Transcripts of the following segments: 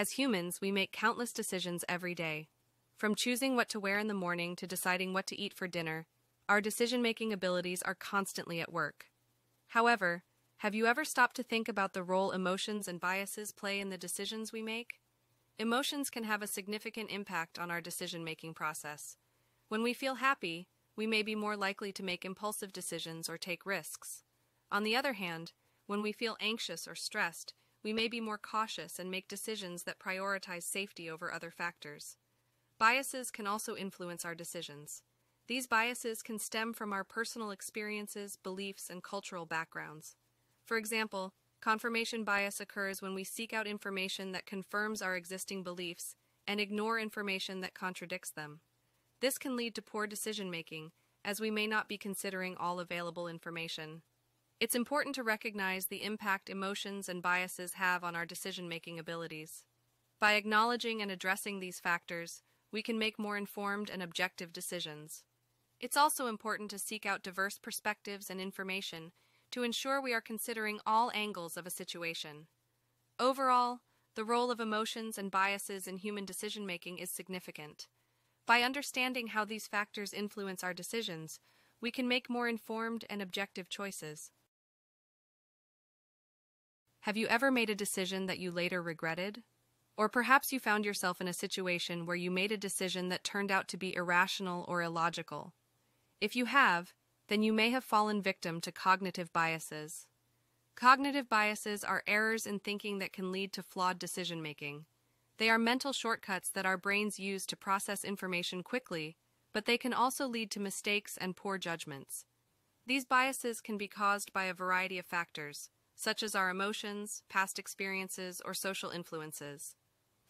As humans, we make countless decisions every day. From choosing what to wear in the morning to deciding what to eat for dinner, our decision making abilities are constantly at work. However, have you ever stopped to think about the role emotions and biases play in the decisions we make? Emotions can have a significant impact on our decision making process. When we feel happy, we may be more likely to make impulsive decisions or take risks. On the other hand, when we feel anxious or stressed, we may be more cautious and make decisions that prioritize safety over other factors. Biases can also influence our decisions. These biases can stem from our personal experiences, beliefs, and cultural backgrounds. For example, confirmation bias occurs when we seek out information that confirms our existing beliefs and ignore information that contradicts them. This can lead to poor decision making, as we may not be considering all available information. It's important to recognize the impact emotions and biases have on our decision making abilities. By acknowledging and addressing these factors, we can make more informed and objective decisions. It's also important to seek out diverse perspectives and information to ensure we are considering all angles of a situation. Overall, the role of emotions and biases in human decision making is significant. By understanding how these factors influence our decisions, we can make more informed and objective choices. Have you ever made a decision that you later regretted? Or perhaps you found yourself in a situation where you made a decision that turned out to be irrational or illogical. If you have, then you may have fallen victim to cognitive biases. Cognitive biases are errors in thinking that can lead to flawed decision making. They are mental shortcuts that our brains use to process information quickly, but they can also lead to mistakes and poor judgments. These biases can be caused by a variety of factors, such as our emotions, past experiences, or social influences.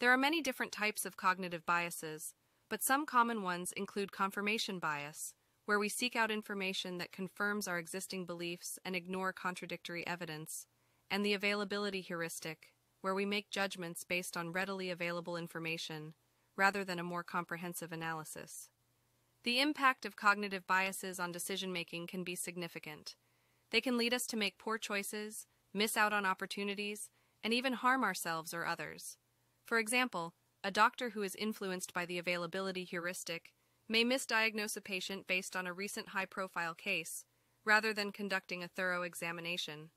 There are many different types of cognitive biases, but some common ones include confirmation bias, where we seek out information that confirms our existing beliefs and ignore contradictory evidence, and the availability heuristic, where we make judgments based on readily available information rather than a more comprehensive analysis. The impact of cognitive biases on decision making can be significant. They can lead us to make poor choices, miss out on opportunities, and even harm ourselves or others. For example, a doctor who is influenced by the availability heuristic may misdiagnose a patient based on a recent high profile case, rather than conducting a thorough examination.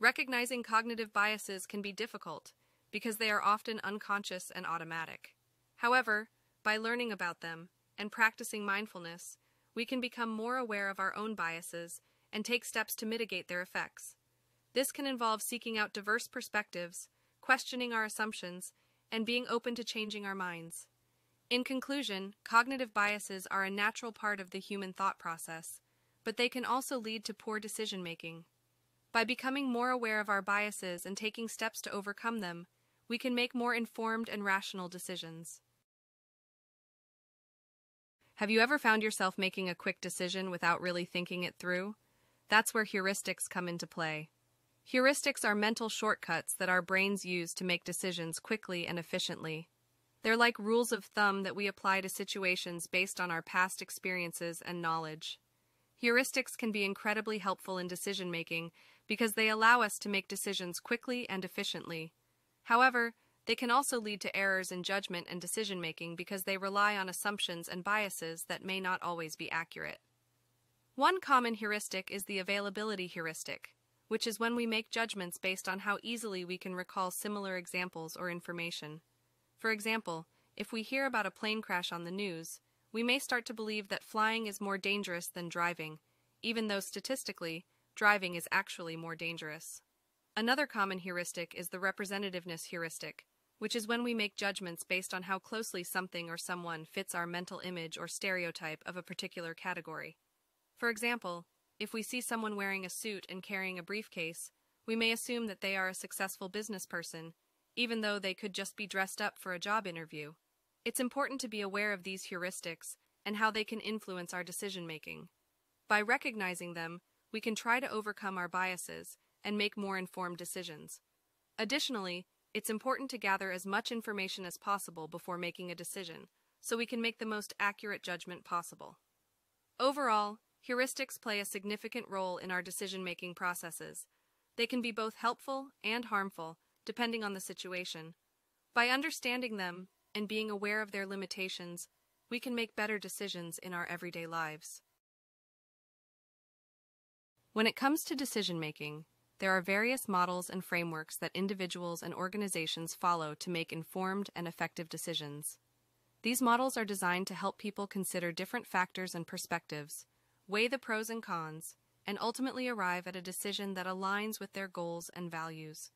Recognizing cognitive biases can be difficult because they are often unconscious and automatic. However, by learning about them and practicing mindfulness, we can become more aware of our own biases and take steps to mitigate their effects. This can involve seeking out diverse perspectives, questioning our assumptions, and being open to changing our minds. In conclusion, cognitive biases are a natural part of the human thought process, but they can also lead to poor decision making. By becoming more aware of our biases and taking steps to overcome them, we can make more informed and rational decisions. Have you ever found yourself making a quick decision without really thinking it through? That's where heuristics come into play. Heuristics are mental shortcuts that our brains use to make decisions quickly and efficiently. They're like rules of thumb that we apply to situations based on our past experiences and knowledge. Heuristics can be incredibly helpful in decision making because they allow us to make decisions quickly and efficiently. However, they can also lead to errors in judgment and decision making because they rely on assumptions and biases that may not always be accurate. One common heuristic is the availability heuristic, which is when we make judgments based on how easily we can recall similar examples or information. For example, if we hear about a plane crash on the news, we may start to believe that flying is more dangerous than driving, even though statistically, driving is actually more dangerous. Another common heuristic is the representativeness heuristic, which is when we make judgments based on how closely something or someone fits our mental image or stereotype of a particular category. For example, if we see someone wearing a suit and carrying a briefcase, we may assume that they are a successful business person, even though they could just be dressed up for a job interview. It's important to be aware of these heuristics and how they can influence our decision making. By recognizing them, we can try to overcome our biases and make more informed decisions. Additionally, it's important to gather as much information as possible before making a decision, so we can make the most accurate judgment possible. Overall, heuristics play a significant role in our decision making processes. They can be both helpful and harmful, depending on the situation. By understanding them and being aware of their limitations, we can make better decisions in our everyday lives. When it comes to decision making, there are various models and frameworks that individuals and organizations follow to make informed and effective decisions. These models are designed to help people consider different factors and perspectives, weigh the pros and cons, and ultimately arrive at a decision that aligns with their goals and values.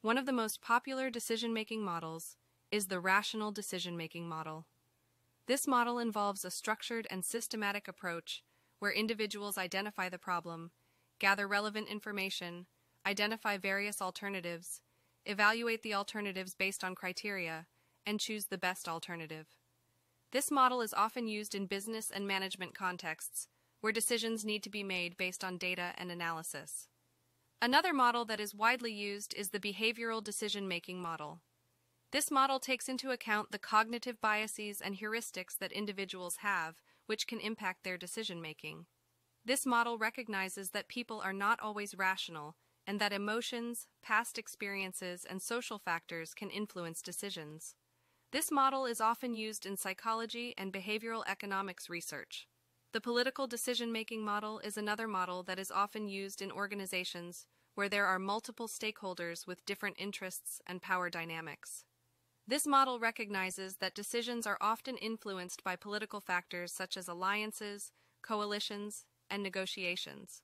One of the most popular decision making models is the rational decision making model. This model involves a structured and systematic approach where individuals identify the problem, gather relevant information, identify various alternatives, evaluate the alternatives based on criteria, and choose the best alternative. This model is often used in business and management contexts, where decisions need to be made based on data and analysis. Another model that is widely used is the behavioral decision making model. This model takes into account the cognitive biases and heuristics that individuals have, which can impact their decision making. This model recognizes that people are not always rational and that emotions, past experiences, and social factors can influence decisions. This model is often used in psychology and behavioral economics research. The political decision making model is another model that is often used in organizations where there are multiple stakeholders with different interests and power dynamics. This model recognizes that decisions are often influenced by political factors such as alliances, coalitions, and negotiations.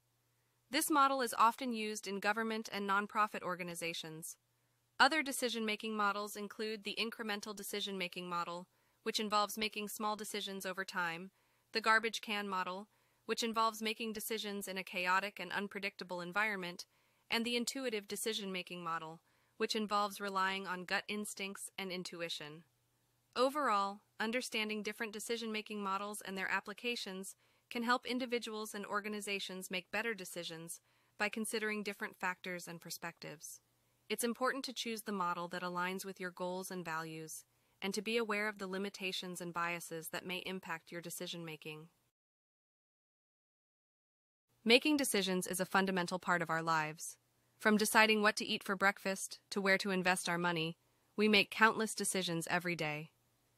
This model is often used in government and nonprofit organizations. Other decision making models include the incremental decision making model, which involves making small decisions over time, the garbage can model, which involves making decisions in a chaotic and unpredictable environment, and the intuitive decision making model, which involves relying on gut instincts and intuition. Overall, understanding different decision making models and their applications can help individuals and organizations make better decisions by considering different factors and perspectives. It's important to choose the model that aligns with your goals and values, and to be aware of the limitations and biases that may impact your decision making. Making decisions is a fundamental part of our lives. From deciding what to eat for breakfast to where to invest our money, we make countless decisions every day.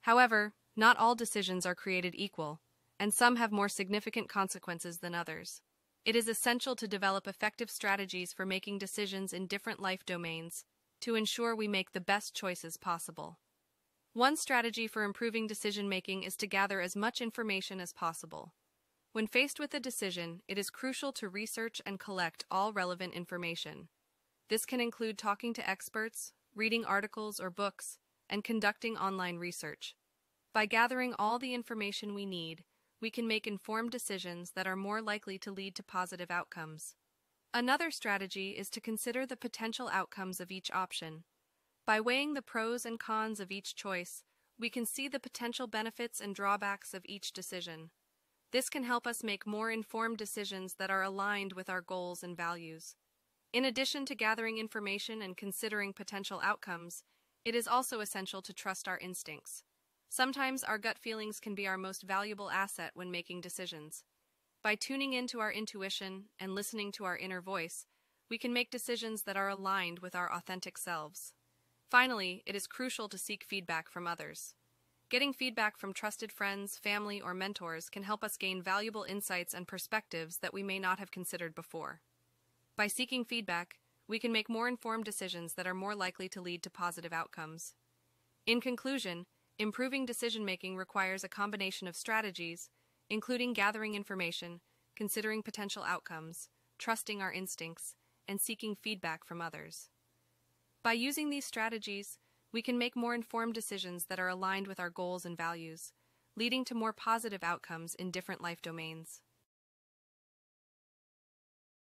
However, not all decisions are created equal, and some have more significant consequences than others. It is essential to develop effective strategies for making decisions in different life domains to ensure we make the best choices possible. One strategy for improving decision making is to gather as much information as possible. When faced with a decision, it is crucial to research and collect all relevant information. This can include talking to experts, reading articles or books, and conducting online research. By gathering all the information we need, we can make informed decisions that are more likely to lead to positive outcomes. Another strategy is to consider the potential outcomes of each option. By weighing the pros and cons of each choice, we can see the potential benefits and drawbacks of each decision. This can help us make more informed decisions that are aligned with our goals and values. In addition to gathering information and considering potential outcomes, it is also essential to trust our instincts. Sometimes our gut feelings can be our most valuable asset when making decisions. By tuning into our intuition and listening to our inner voice, we can make decisions that are aligned with our authentic selves. Finally, it is crucial to seek feedback from others. Getting feedback from trusted friends, family, or mentors can help us gain valuable insights and perspectives that we may not have considered before. By seeking feedback, we can make more informed decisions that are more likely to lead to positive outcomes. In conclusion, improving decision making requires a combination of strategies, including gathering information, considering potential outcomes, trusting our instincts, and seeking feedback from others. By using these strategies, we can make more informed decisions that are aligned with our goals and values, leading to more positive outcomes in different life domains.